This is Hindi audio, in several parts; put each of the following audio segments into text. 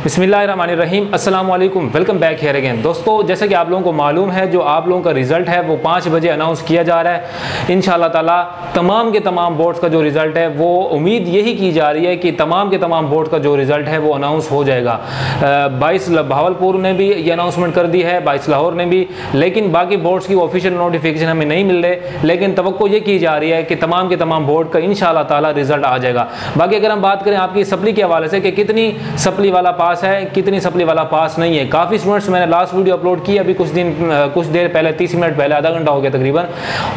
बिस्मिल्लाहिर्रहमानिर्रहीम। अस्सलाम वालेकुम वेलकम बैक हेयर अगेन। दोस्तों, जैसे कि आप लोगों को मालूम है, जो आप लोगों का रिज़ल्ट है, वो पाँच बजे अनाउंस किया जा रहा है। इन ताला, तमाम के तमाम बोर्ड्स का जो रिज़ल्ट है, वो उम्मीद यही की जा रही है कि तमाम के तमाम बोर्ड का जो रिज़ल्ट है, वो अनाउंस हो जाएगा। बाईस भावलपुर ने भी ये अनाउंसमेंट कर दी है, बाईस लाहौर ने भी, लेकिन बाकी बोर्ड्स की ऑफिशियल नोटिफिकेशन हमें नहीं मिल रहे। लेकिन तो ये की जा रही है कि तमाम के तमाम बोर्ड का इन ताला रिज़ल्ट आ जाएगा। बाकी अगर हम बात करें आपकी सप्ली के हवाले से कि कितनी सप्ली वाला है, कितनी सप्ली वाला पास नहीं है। काफ़ी स्टूडेंट्स मैंने लास्ट वीडियो अपलोड की, अभी कुछ दिन, कुछ देर पहले, तीस मिनट पहले, आधा घंटा हो गया तकरीबन।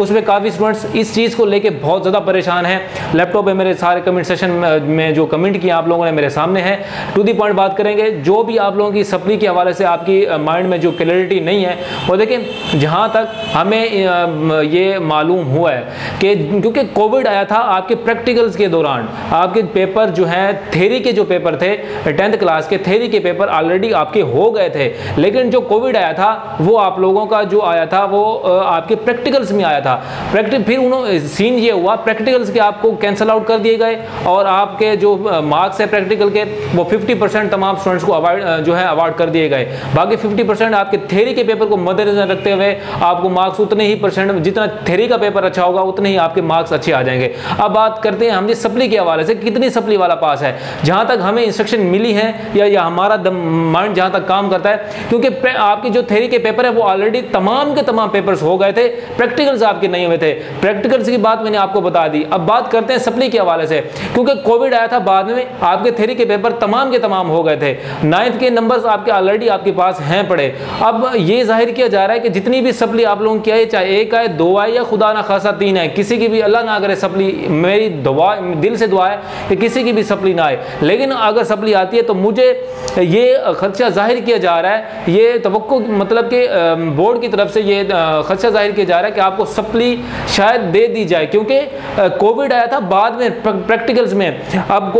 उसमें काफ़ी स्टूडेंट्स इस चीज़ को लेके बहुत ज़्यादा परेशान हैं। लैपटॉप में मेरे सारे कमेंट सेशन में जो कमेंट किए आप लोगों ने मेरे सामने है। टू दी पॉइंट बात करेंगे, जो भी आप लोगों की सप्ली के हवाले से आपकी माइंड में जो क्लियरिटी नहीं है वो देखें जहाँ तक हमें ये मालूम हुआ है कि क्योंकि कोविड आया था आपके प्रैक्टिकल्स के दौरान, आपके पेपर जो है थेरी के जो पेपर थे टेंथ क्लास के थेरी के पेपर ऑलरेडी आपके हो गए थे। लेकिन जो कोविड आया था वो आप लोगों का जो आया था वो आपके प्रैक्टिकल्स में आया था। प्रैक्टिक फिर उन्होंने सीन ये हुआ प्रैक्टिकल्स के आपको कैंसिल आउट कर दिए गए और आपके जो मार्क्स है प्रैक्टिकल के वो 50 परसेंट तमाम स्टूडेंट्स को अवार्ड जो है अवार्ड कर दिए गए। बाकी 50 परसेंट आपके थेरी के पेपर को मद्देनजर रखते हुए आपको मार्क्स उतने ही परसेंट जितना थेरी का पेपर अच्छा होगा उतने ही आपके मार्क्स अच्छे आ जाएँगे। अब बात करते हैं हम जिस सप्ली के हवाले से कितनी सप्ली वाला पास है? जहाँ तक हमें इंस्ट्रक्शन मिली है या, या हमारा माइंड जहाँ तक काम करता है, क्योंकि आपकी जो थेरी के पेपर है, वो ऑलरेडी तमाम के तमाम पेपर्स हो गए थे प्रैक्टिकल्स आपके नहीं हुए थे। प्रैक्टिकल्स की बात मैंने आपको बता दी। अब बात करते हैं सप्ली के हवाले से, क्योंकि कोविड आया था, बाद में आपके थेरी के पेपर तमाम के तमाम हो गए थे। नाइन्थ के नंबर आपके ऑलरेडी आपके पास हैं पड़े। अब ये ज़ाहिर किया जा रहा है कि जितनी भी सप्ली आप लोगों की आए चाहे एक आए, दो आए, या खुदा ना खासा तीन है किसी की भी, अल्लाह ना करे सप्ली, मेरी दुआ, दिल से दुआ है कि किसी की भी सप्ली ना आए। लेकिन अगर सप्ली आती है तो मुझे ये खर्चा ज़ाहिर किया जा रहा है। ये तो मतलब कि बोर्ड की तरफ़ से ये खर्चा ज़ाहिर किया जा रहा है कि आपको सप्ली शायद दे दी जाए, क्योंकि कोविड आया था बाद में प्रैक्टिकल्स में। अब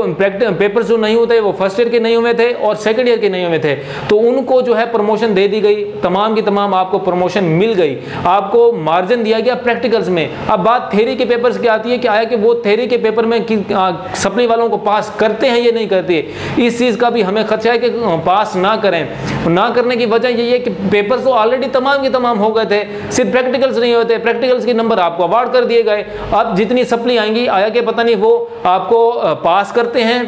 पेपर्स जो नहीं होते, वो फ़र्स्ट ईयर के नहीं हुए थे और सेकेंड ईयर के नहीं हुए थे। तो उनको जो है प्रमोशन दे दी गई। तमाम की तमाम आपको प्रमोशन मिल गई। आपको मार्जिन दिया गया प्रैक्टिकल्स में। अब बात थेरी के पेपर्स की आती है कि आया कि वो थेरी के पेपर में सप्ली वालों को पास करते हैं या नहीं करते। इस चीज़ का भी हमें खर्चा है कि पास ना करें। ना करने की वजह यही है कि पेपर्स तो ऑलरेडी तमाम के तमाम हो गए थे। सिर्फ़ प्रैक्टिकल्स नहीं होते। प्रैक्टिकल्स के नंबर आपको अवार्ड कर दिए गए। अब जितनी सप्ली आएँगी, आया कि पता नहीं वो आपको पास करते हैं।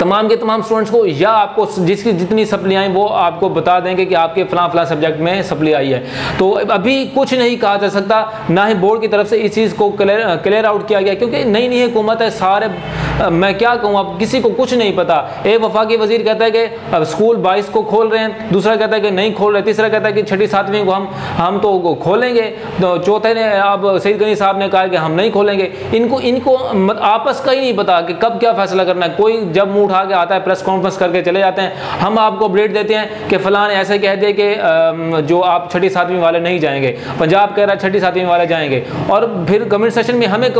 तमाम के तमाम स्टूडेंट्स को या आपको जिसकी जितनी सप्ली आई वो आपको बता देंगे कि आपके फला फला सब्जेक्ट में सप्ली आई है। तो अभी कुछ नहीं कहा जा सकता। ना ही बोर्ड की तरफ़ से इस चीज़ को क्लियर आउट किया गया। क्योंकि नई नई हुकूमत है, सारे मैं क्या कहूँ, अब किसी को कुछ नहीं पता। एक वफाकी वज़ीर कहता है कि, अब स्कूल बाईस को खोल रहे हैं, दूसरा कहता है कि नहीं खोल रहे, तीसरा कहता है कि छठी सातवीं को हम हम तो खोलेंगे। तो चौथे ने, अब सईद गनी साहब ने कहा कि हम नहीं खोलेंगे। इनको इनको आपस का ही नहीं पता कि कब क्या फैसला करना है। कोई जब मुँह उठा के आता है, प्रेस कॉन्फ्रेंस करके चले जाते हैं, हम आपको अपडेट देते हैं कि फलान ऐसे कह दे कि जो आप छठी सातवीं वाले नहीं जाएँगे। पंजाब कह रहा है छठी सातवीं वाले जाएँगे। और फिर कमेंट सेशन में हमें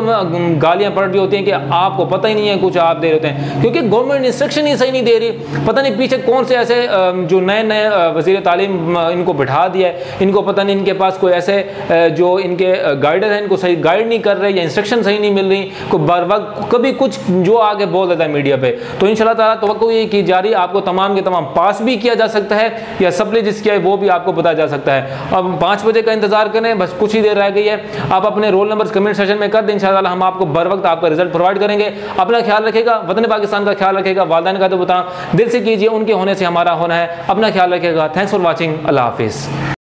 गालियाँ पड़ रही होती हैं कि आपको पता ही नहीं है कुछ आप दे रहे हैं। क्योंकि गवर्नमेंट इंस्ट्रक्शन ही सही नहीं दे रही। पता नहीं पीछे कौन से ऐसे जो नए नए वज़ीर तालीम इनको बिठा दिया है। इनको पता नहीं इनके पास कोई ऐसे जो इनके गाइडर हैं, इनको सही गाइड नहीं कर रहे या इंस्ट्रक्शन सही नहीं मिल रही। कोई बर वक्त कभी कुछ जो आगे बोल देता है मीडिया पे। तो इन ताला तो ये की जा रही आपको तमाम के तमाम पास भी किया जा सकता है या सप्ली जिसकी है वो भी आपको बताया जा सकता है। अब पाँच बजे का इंतज़ार करें, बस कुछ ही देर रह गई है। आप अपने रोल नंबर कमेंट सेशन में कर दें। इन हम आपको बर वक्त आपका रिज़ल्ट प्रोवाइड करेंगे। अपना ख्याल रखेगा, वतन पाकिस्तान का ख्याल रखेगा, वालदान का तो दिल से कीजिए, उनके होने से हमारा होना है, अपना ख्याल रखेगा। थैंक्स फॉर वॉचिंग अल्लाह हाफिज़।